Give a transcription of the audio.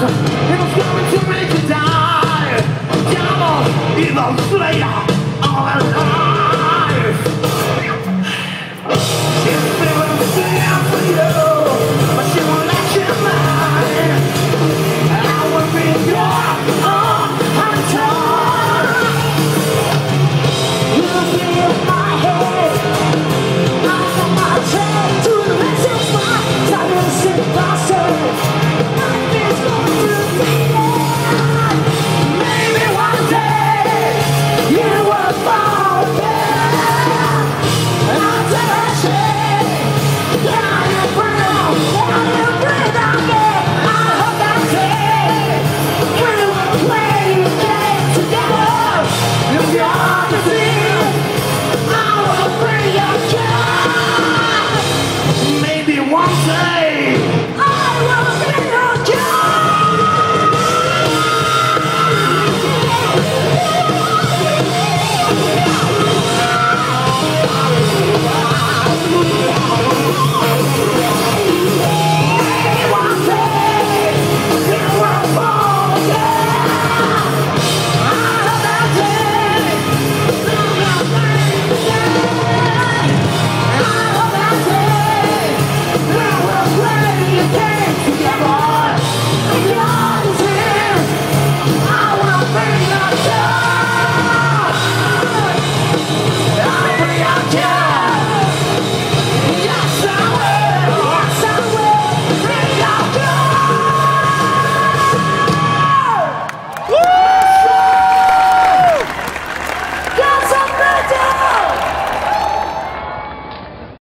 It was going to make you die. Evil slayer, oh, all alone